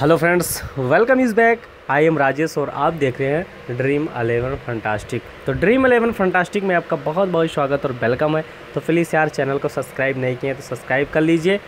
Hello friends, welcome is back. I am Rajesh और आप देख रहे हैं ड्रीम अलेवन फंटास्टिक। तो ड्रीम अलेवन फंटास्टिक में आपका बहुत बहुत स्वागत और वेलकम है। तो प्लीज़ यार चैनल को सब्सक्राइब नहीं किए तो सब्सक्राइब कर लीजिए।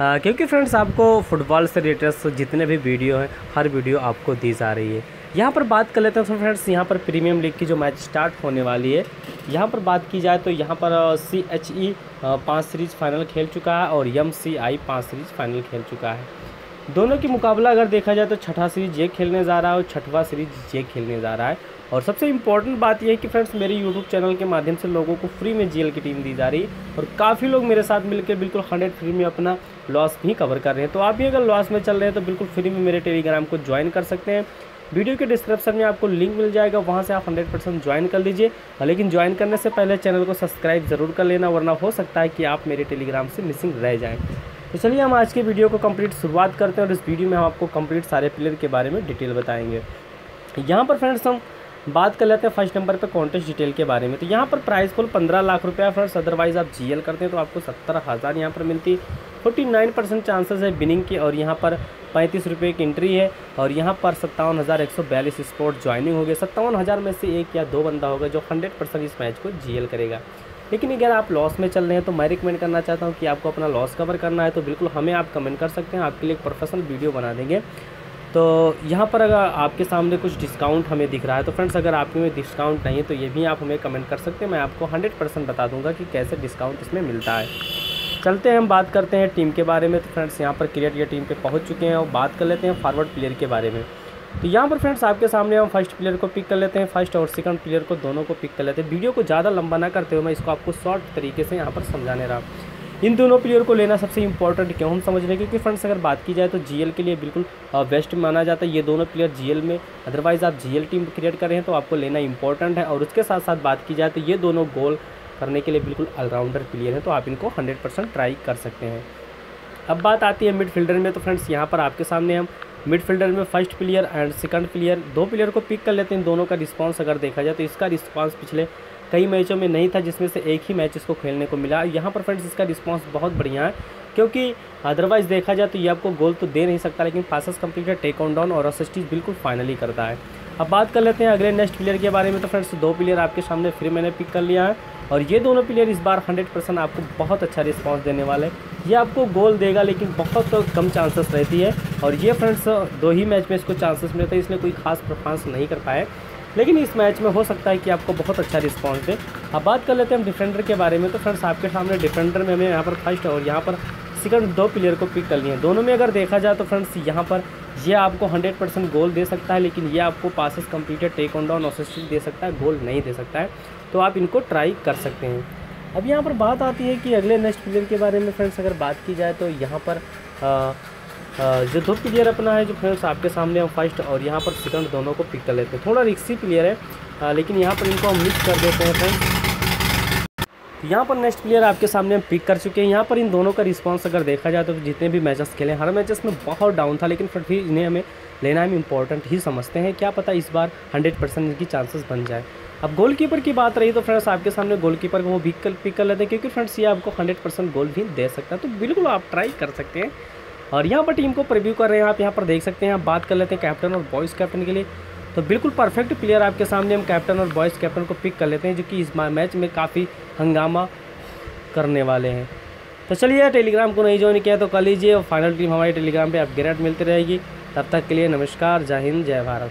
क्योंकि फ्रेंड्स, आपको फुटबॉल से रिलेटेड जितने भी वीडियो हैं, हर वीडियो आपको दी जा रही है। यहाँ पर बात कर लेते हैं तो फ्रेंड्स, यहाँ पर प्रीमियम लीग की जो मैच स्टार्ट होने वाली है, यहाँ पर बात की जाए तो यहाँ पर सी एच ई पाँच सीरीज़ फाइनल खेल चुका है और एम सी आई पाँच सीरीज़ फाइनल खेल चुका है। दोनों की मुकाबला अगर देखा जाए तो छठा सीरीज़ ये खेलने जा रहा है और छठवा सीरीज़ ये खेलने जा रहा है। और सबसे इंपॉर्टेंट बात यह है कि फ्रेंड्स मेरे यूट्यूब चैनल के माध्यम से लोगों को फ्री में जीएल की टीम दी जा रही है और काफ़ी लोग मेरे साथ मिलकर बिल्कुल हंड्रेड फ्री में अपना लॉस भी कवर कर रहे हैं। तो आप भी अगर लॉस में चल रहे हैं तो बिल्कुल फ्री में मेरे टेलीग्राम को ज्वाइन कर सकते हैं। वीडियो के डिस्क्रिप्शन में आपको लिंक मिल जाएगा, वहाँ से आप 100 परसेंट ज्वाइन कर लीजिए। लेकिन ज्वाइन करने से पहले चैनल को सब्सक्राइब ज़रूर कर लेना, वरना हो सकता है कि आप मेरे टेलीग्राम से मिसिंग रह जाएँ। तो चलिए हम आज के वीडियो को कंप्लीट शुरुआत करते हैं और इस वीडियो में हम आपको कंप्लीट सारे प्लेयर के बारे में डिटेल बताएँगे। यहाँ पर फ्रेंड्स हम बात कर लेते हैं फ़र्स्ट नंबर पे कॉन्टेस्ट डिटेल के बारे में। तो यहाँ पर प्राइस फुल पंद्रह लाख रुपया फ्रेंड्स अदरवाइज़ आप जीएल करते हैं तो आपको सत्तर हज़ार यहाँ पर मिलती। फोर्टी नाइन परसेंट चांसेस है बिनिंग की और यहाँ पर पैंतीस रुपये की एंट्री है और यहाँ पर सत्तावन हज़ार एक सौ बयालीस स्पोर्ट ज्वाइनिंग होगी। सत्तावन हज़ार में से एक या दो बंदा होगा जो हंड्रेड परसेंट इस मैच को जीएल करेगा। लेकिन अगर आप लॉस में चल रहे हैं तो मैं रिकमेंड करना चाहता हूँ कि आपको अपना लॉस कवर करना है तो बिल्कुल हमें आप कमेंट कर सकते हैं, आपके लिए एक प्रोफेशनल वीडियो बना देंगे। तो यहाँ पर अगर आपके सामने कुछ डिस्काउंट हमें दिख रहा है तो फ्रेंड्स अगर आपके में डिस्काउंट नहीं है तो ये भी आप हमें कमेंट कर सकते हैं, मैं आपको हंड्रेड परसेंट बता दूँगा कि कैसे डिस्काउंट इसमें मिलता है। चलते हैं, हम बात करते हैं टीम के बारे में तो फ्रेंड्स यहाँ पर क्रिएट या टीम पे पहुँच चुके हैं और बात कर लेते हैं फॉरवर्ड प्लेयर के बारे में। तो यहाँ पर फ्रेंड्स आपके सामने हम फ़र्स्ट प्लेयर को पिक कर लेते हैं फ़र्स्ट और सेकंड प्लेयर को दोनों को पिक कर लेते हैं। वीडियो को ज़्यादा लंबा ना करते हुए मैं इसको आपको शॉर्ट तरीके से यहाँ पर समझाने रहा इन दोनों प्लेयर को लेना सबसे इंपॉर्टेंट क्यों हम समझ रहे हैं? क्योंकि फ्रेंड्स अगर बात की जाए तो जीएल के लिए बिल्कुल बेस्ट माना जाता है। ये दोनों प्लेयर जीएल में अदरवाइज़ आप जीएल टीम क्रिएट कर रहे हैं तो आपको लेना इंपॉर्टेंट है। और उसके साथ साथ बात की जाए तो ये दोनों गोल करने के लिए बिल्कुल ऑलराउंडर प्लेयर हैं तो आप इनको हंड्रेड ट्राई कर सकते हैं। अब बात आती है मिडफील्डर में तो फ्रेंड्स यहाँ पर आपके सामने हम मिडफील्डर में first player and second player, दो प्लेयर को पिक कर लेते हैं दोनों का रिस्पांस अगर देखा जाए तो इसका रिस्पांस पिछले कई मैचों में नहीं था जिसमें से एक ही मैच इसको खेलने को मिला। यहाँ पर फ्रेंड्स इसका रिस्पांस बहुत बढ़िया है, क्योंकि अदरवाइज़ देखा जाए तो ये आपको गोल तो दे नहीं सकता, लेकिन passes complete take on down और असिस्टीज बिल्कुल फाइनली करता है। अब बात कर लेते हैं अगले नेक्स्ट प्लेयर के बारे में। तो फ्रेंड्स दो प्लेयर आपके सामने फिर मैंने पिक कर लिया है और ये दोनों प्लेयर इस बार 100 परसेंट आपको बहुत अच्छा रिस्पांस देने वाले हैं। ये आपको गोल देगा, लेकिन बहुत तो कम चांसेस रहती है। और ये फ्रेंड्स दो ही मैच में इसको चांसेस मिलते हैं इसलिए कोई खास परफॉर्मेंस नहीं कर पाए। लेकिन इस मैच में हो सकता है कि आपको बहुत अच्छा रिस्पॉन्स दे। अब बात कर लेते हैं हम डिफेंडर के बारे में। तो फ्रेंड्स आपके सामने डिफेंडर में हमें यहाँ पर फ़र्स्ट और यहाँ पर सेकंड दो प्लेयर को पिक कर लिए दोनों में अगर देखा जाए तो फ्रेंड्स यहाँ पर ये आपको 100 परसेंट गोल दे सकता है लेकिन ये आपको passes completed take on down assistant दे सकता है गोल नहीं दे सकता है। तो आप इनको ट्राई कर सकते हैं। अब यहाँ पर बात आती है कि अगले नेक्स्ट प्लेयर के बारे में फ्रेंड्स अगर बात की जाए तो यहाँ पर आ, आ, जो दो प्लेयर अपना है जो फ्रेंड्स आपके सामने हम फ़र्स्ट और यहाँ पर सेकंड दोनों को पिक कर लेते हैं। थोड़ा रिक्सी प्लेयर है आ, लेकिन यहाँ पर इनको हम मिक्स कर देते हैं फ्रेंड्स यहाँ पर नेक्स्ट प्लेयर आपके सामने हम पिक कर चुके हैं। यहाँ पर इन दोनों का रिस्पांस अगर देखा जाए तो जितने भी मैचेस खेले, हर मैचेस में बहुत डाउन था, लेकिन फिर भी इन्हें हमें लेना हम इंपॉर्टेंट ही समझते हैं। क्या पता इस बार 100 परसेंट इनकी चांसेस बन जाए। अब गोलकीपर की बात रही तो फ्रेंड्स आपके सामने गोलकीपर को वो भी पिक कर लेते हैं, क्योंकि फ्रेंड्स ये आपको हंड्रेड परसेंट गोल भी दे सकता है। तो बिल्कुल आप ट्राई कर सकते हैं। और यहाँ पर टीम को प्रिव्यू कर रहे हैं, आप यहाँ पर देख सकते हैं। आप बात कर लेते हैं कैप्टन और बॉयज़ कैप्टन के लिए। तो बिल्कुल परफेक्ट प्लेयर आपके सामने हम कैप्टन और बॉयज़ कैप्टन को पिक कर लेते हैं, जो कि इस मैच में काफ़ी हंगामा करने वाले हैं। तो चलिए टेलीग्राम को नहीं ज्वाइन किया तो कर लीजिए और फाइनल टीम हमारी टेलीग्राम पे अपग्रेड मिलती रहेगी। तब तक के लिए नमस्कार, जय हिंद, जय भारत।